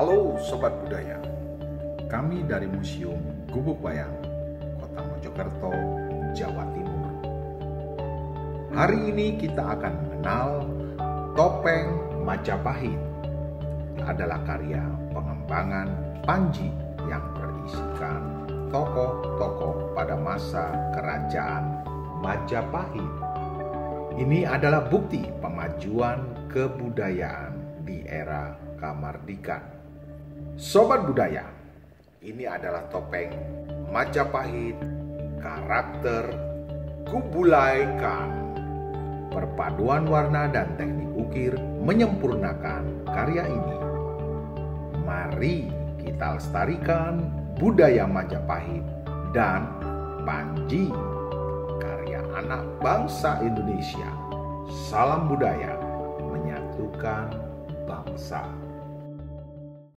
Halo Sobat Budaya, kami dari Museum Gubuk Bayang, Kota Mojokerto, Jawa Timur. Hari ini kita akan mengenal topeng Majapahit adalah karya pengembangan Panji yang berisikan tokoh-tokoh pada masa kerajaan Majapahit. Ini adalah bukti pemajuan kebudayaan di era kamardikan. Sobat budaya, ini adalah topeng Majapahit karakter Kubulai Khan. Perpaduan warna dan teknik ukir menyempurnakan karya ini. Mari kita lestarikan budaya Majapahit dan Panji, karya anak bangsa Indonesia. Salam budaya menyatukan bangsa.